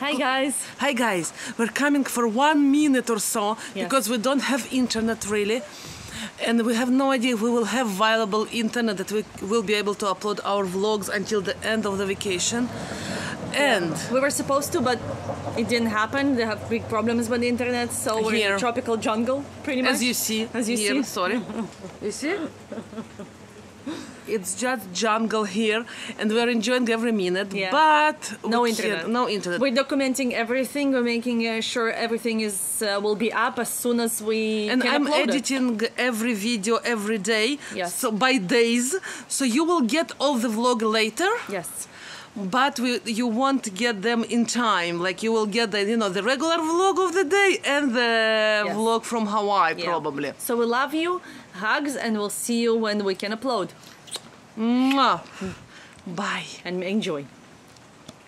Hi guys. Hi guys, we're coming for one minute or so Yes. because we don't have internet really. And we have no idea if we will have viable internet that we will be able to upload our vlogs until the end of the vacation. And We were supposed to, but it didn't happen. They have big problems with the internet, so we're in a tropical jungle, pretty much. as you see, As you here, see. sorry, you see, it's just jungle here, and we're enjoying every minute. Yeah. But No internet. No internet. We're documenting everything. We're making uh, sure everything is uh, will be up as soon as we and can I'm upload it. editing every video every day, Yes. so by days. So you will get all the vlog later. Yes. But we, you won't get them in time like you will get the you know the regular vlog of the day and the Yes. vlog from hawaii Yeah. probably So we love you. Hugs, and we'll see you when we can upload Mwah. bye and enjoy.